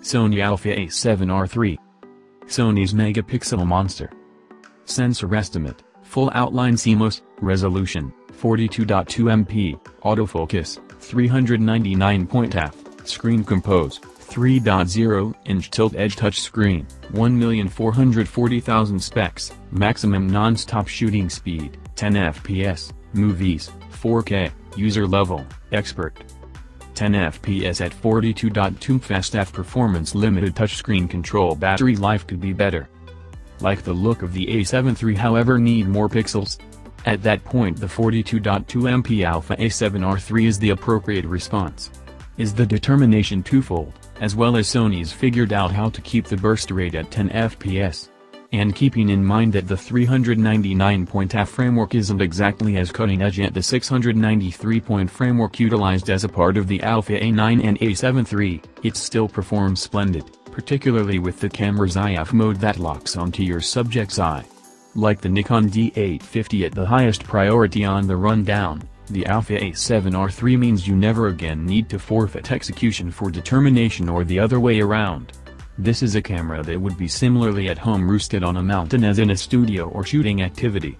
Sony Alpha A7R3 Sony's megapixel monster. Sensor estimate, full outline CMOS, resolution, 42.2 MP, autofocus, 399.f, screen compose, 3.0-inch tilt-edge touchscreen, 1,440,000 specs, maximum non-stop shooting speed, 10 fps, movies, 4K, user level, expert. 10 fps at 42.2 fast AF performance limited touchscreen control battery life could be better. Like the look of the A7 III however need more pixels? At that point the 42.2 MP Alpha A7R III is the appropriate response. Is the determination twofold, as well as Sony's figured out how to keep the burst rate at 10 fps? And keeping in mind that the 399-point AF framework isn't exactly as cutting-edge yet the 693-point framework utilized as a part of the Alpha A9 and A7 III, it still performs splendid, particularly with the camera's EyeAF mode that locks onto your subject's eye. Like the Nikon D850 at the highest priority on the rundown, the Alpha A7R III means you never again need to forfeit execution for determination or the other way around. This is a camera that would be similarly at home roosted on a mountain as in a studio or shooting activity.